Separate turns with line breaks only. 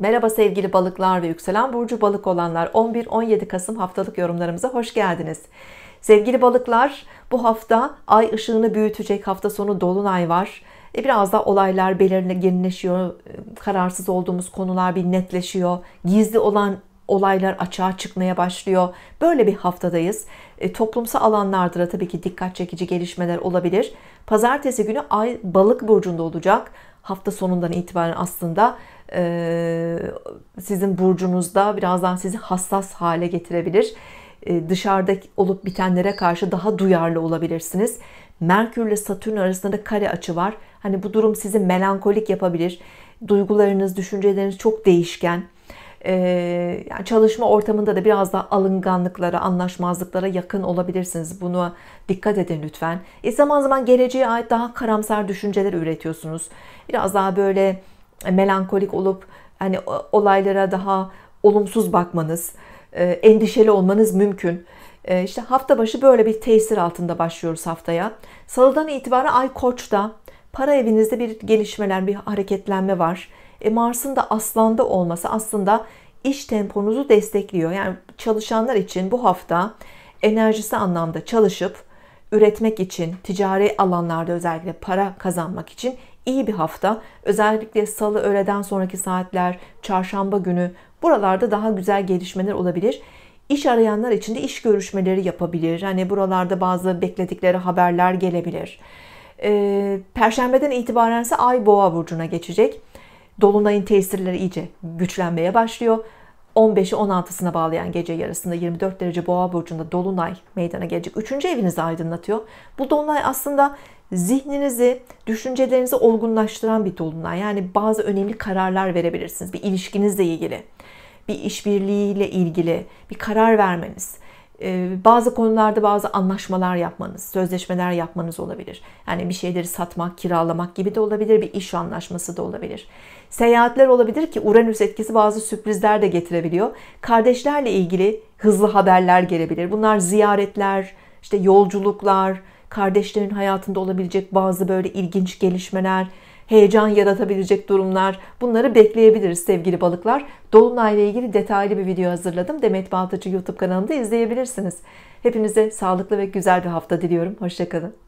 Merhaba sevgili balıklar ve yükselen burcu balık olanlar 11-17 Kasım haftalık yorumlarımıza hoş geldiniz. Sevgili balıklar bu hafta ay ışığını büyütecek hafta sonu dolunay var. E biraz da olaylar belirginleşiyor. Kararsız olduğumuz konular bir netleşiyor. Gizli olan olaylar açığa çıkmaya başlıyor. Böyle bir haftadayız. E, toplumsal alanlarda da tabii ki dikkat çekici gelişmeler olabilir. Pazartesi günü ay balık burcunda olacak. Hafta sonundan itibaren aslında e, sizin burcunuzda birazdan sizi hassas hale getirebilir. E, dışarıda olup bitenlere karşı daha duyarlı olabilirsiniz. Merkür ile Satürn arasında da kare açı var. Hani bu durum sizi melankolik yapabilir. Duygularınız, düşünceleriniz çok değişken. Ee, yani çalışma ortamında da biraz daha alınganlıklara, anlaşmazlıklara yakın olabilirsiniz. Buna dikkat edin lütfen. E zaman zaman geleceğe ait daha karamsar düşünceler üretiyorsunuz. Biraz daha böyle melankolik olup hani olaylara daha olumsuz bakmanız, e, endişeli olmanız mümkün. E, işte hafta başı böyle bir tesir altında başlıyoruz haftaya. Salıdan itibaren Ay Koç'ta para evinizde bir gelişmeler, bir hareketlenme var. E Mars'ın da Aslan'da olması aslında iş temponuzu destekliyor. Yani çalışanlar için bu hafta enerjisi anlamda çalışıp üretmek için, ticari alanlarda özellikle para kazanmak için iyi bir hafta. Özellikle salı öğleden sonraki saatler, çarşamba günü buralarda daha güzel gelişmeler olabilir. İş arayanlar için de iş görüşmeleri yapabilir. Hani buralarda bazı bekledikleri haberler gelebilir. Ee, Perşembeden itibaren ise Ay Boğa burcuna geçecek. Dolunayın tesirleri iyice güçlenmeye başlıyor. 15'i 16'sına bağlayan gece yarısında 24 derece boğa burcunda dolunay meydana gelecek. Üçüncü evinizi aydınlatıyor. Bu dolunay aslında zihninizi, düşüncelerinizi olgunlaştıran bir dolunay. Yani bazı önemli kararlar verebilirsiniz. Bir ilişkinizle ilgili, bir işbirliğiyle ilgili bir karar vermeniz bazı konularda bazı anlaşmalar yapmanız, sözleşmeler yapmanız olabilir. Yani bir şeyleri satmak, kiralamak gibi de olabilir, bir iş anlaşması da olabilir. Seyahatler olabilir ki Uranüs etkisi bazı sürprizler de getirebiliyor. Kardeşlerle ilgili hızlı haberler gelebilir. Bunlar ziyaretler, işte yolculuklar, kardeşlerin hayatında olabilecek bazı böyle ilginç gelişmeler, heyecan yaratabilecek durumlar bunları bekleyebiliriz sevgili balıklar. Dolunay ile ilgili detaylı bir video hazırladım. Demet Baltacı YouTube kanalında izleyebilirsiniz. Hepinize sağlıklı ve güzel bir hafta diliyorum. Hoşçakalın.